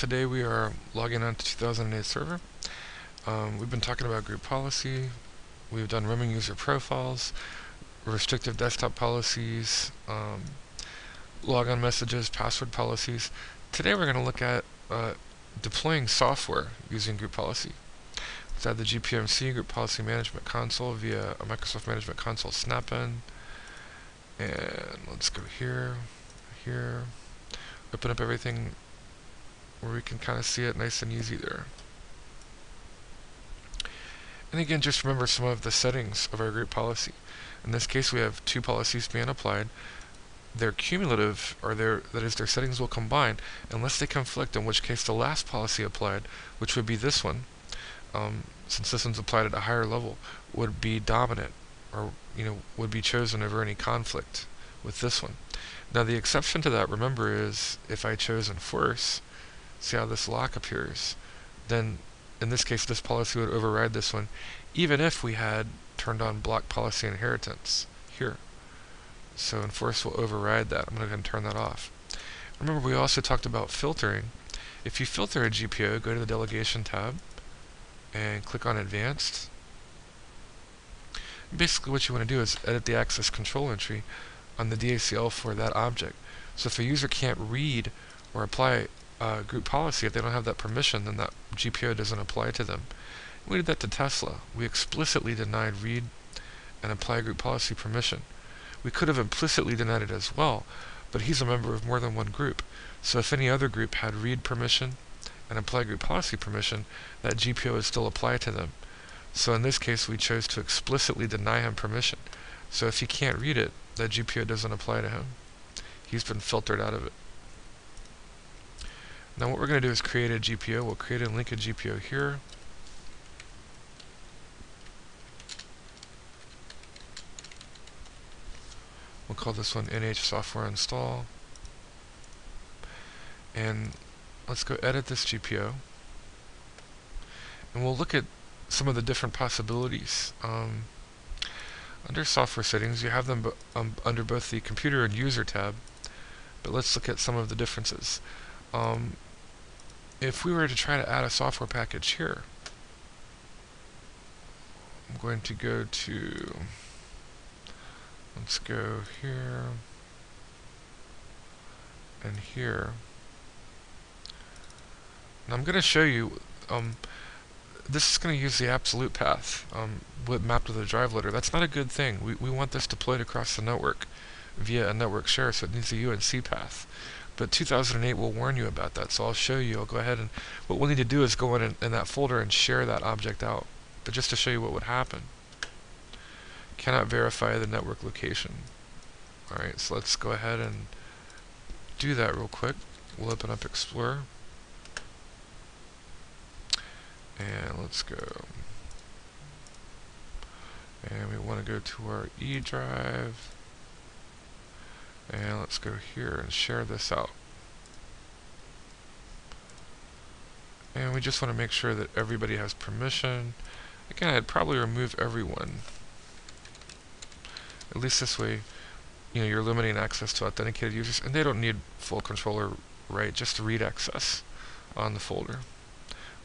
today we are logging on to 2008 server. Um, we've been talking about group policy. We've done roaming user profiles, restrictive desktop policies, um, logon messages, password policies. Today we're going to look at uh, deploying software using group policy. Let's add the GPMC Group Policy Management Console via a Microsoft Management Console snap-in. And let's go here, here, open up everything where we can kind of see it nice and easy there. And again, just remember some of the settings of our group policy. In this case, we have two policies being applied. They're cumulative, or their that is, their settings will combine unless they conflict, in which case the last policy applied, which would be this one, um, since this one's applied at a higher level, would be dominant, or you know, would be chosen over any conflict with this one. Now the exception to that, remember, is if I chose enforce, see how this lock appears, then in this case this policy would override this one, even if we had turned on block policy inheritance here. So enforce will override that. I'm going to go and turn that off. Remember we also talked about filtering. If you filter a GPO, go to the delegation tab and click on advanced. Basically what you want to do is edit the access control entry on the DACL for that object. So if a user can't read or apply uh, group policy, if they don't have that permission, then that GPO doesn't apply to them. We did that to Tesla. We explicitly denied read and apply group policy permission. We could have implicitly denied it as well, but he's a member of more than one group. So if any other group had read permission and apply group policy permission, that GPO would still apply to them. So in this case, we chose to explicitly deny him permission. So if he can't read it, that GPO doesn't apply to him. He's been filtered out of it. Now what we're going to do is create a GPO. We'll create a link a GPO here. We'll call this one NH software install. And let's go edit this GPO. And we'll look at some of the different possibilities. Um, under software settings, you have them um, under both the computer and user tab. But let's look at some of the differences. Um, if we were to try to add a software package here, I'm going to go to, let's go here, and here. And I'm going to show you, um, this is going to use the absolute path um, mapped to the drive letter. That's not a good thing. We, we want this deployed across the network via a network share, so it needs a UNC path. But 2008 will warn you about that, so I'll show you. I'll go ahead and what we'll need to do is go in, in, that folder and share that object out. But just to show you what would happen. Cannot verify the network location. Alright, so let's go ahead and do that real quick. We'll open up Explorer. And let's go. And we want to go to our E drive. Let's go here and share this out. And we just want to make sure that everybody has permission. Again, I'd probably remove everyone. At least this way, you know, you're limiting access to authenticated users, and they don't need full controller right, just read access on the folder.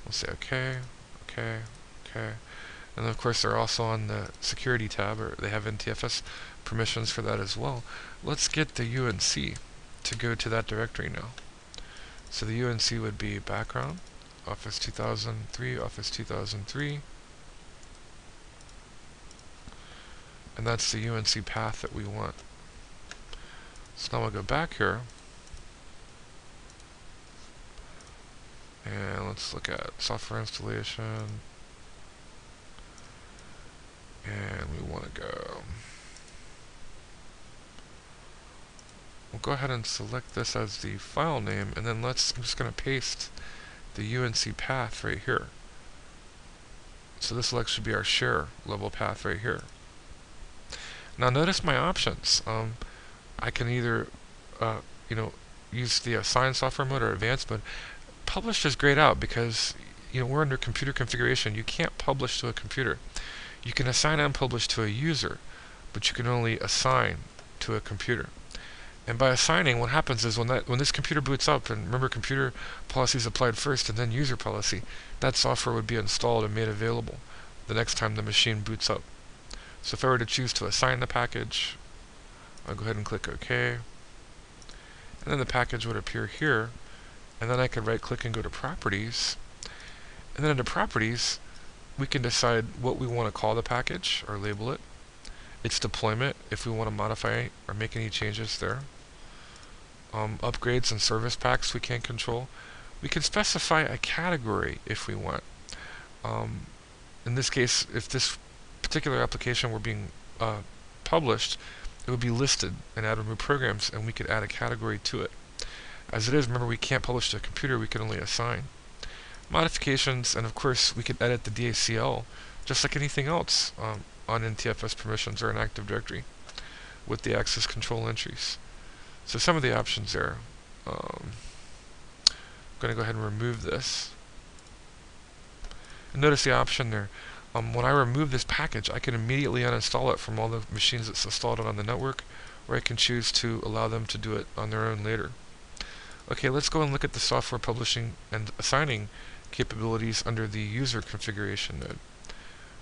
We'll say okay, okay, okay. And of course they're also on the security tab, or they have NTFS permissions for that as well. Let's get the UNC to go to that directory now. So the UNC would be background, Office 2003, Office 2003. And that's the UNC path that we want. So now we'll go back here. And let's look at software installation. And we want to go. We'll go ahead and select this as the file name, and then let's, I'm just going to paste the UNC path right here. So this will actually be our share level path right here. Now notice my options. Um, I can either, uh, you know, use the assign software mode or advanced mode. Publish is grayed out because, you know, we're under computer configuration. You can't publish to a computer. You can assign and publish to a user, but you can only assign to a computer. And by assigning, what happens is when that when this computer boots up, and remember computer policy is applied first and then user policy, that software would be installed and made available the next time the machine boots up. So if I were to choose to assign the package, I'll go ahead and click OK. And then the package would appear here. And then I could right click and go to Properties. And then under Properties, we can decide what we want to call the package or label it. Its deployment, if we want to modify or make any changes there. Um, upgrades and service packs we can't control. We can specify a category if we want. Um, in this case, if this particular application were being uh, published, it would be listed in add remove programs and we could add a category to it. As it is, remember we can't publish to a computer, we can only assign. Modifications, and of course we could edit the DACL just like anything else um, on NTFS permissions or an Active Directory with the access control entries. So some of the options there. Um, I'm going to go ahead and remove this. And notice the option there. Um, when I remove this package, I can immediately uninstall it from all the machines that's installed on the network, or I can choose to allow them to do it on their own later. Okay, let's go and look at the software publishing and assigning capabilities under the user configuration node.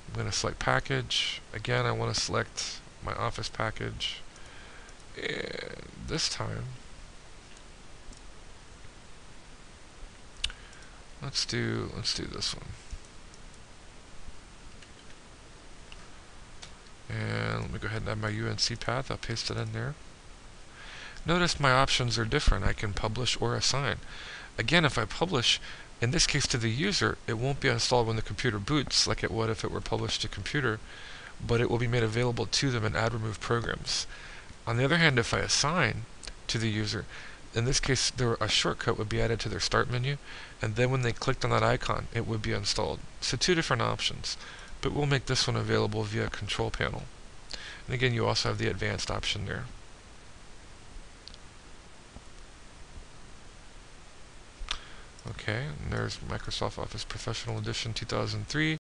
I'm going to select package. Again, I want to select my office package. And this time, let's do let's do this one. And let me go ahead and add my UNC path. I'll paste it in there. Notice my options are different. I can publish or assign. Again, if I publish, in this case to the user, it won't be installed when the computer boots like it would if it were published to computer, but it will be made available to them in add remove programs. On the other hand, if I assign to the user, in this case, there, a shortcut would be added to their start menu, and then when they clicked on that icon, it would be installed. So two different options but we'll make this one available via control panel. And again, you also have the advanced option there. Okay, and there's Microsoft Office Professional Edition 2003.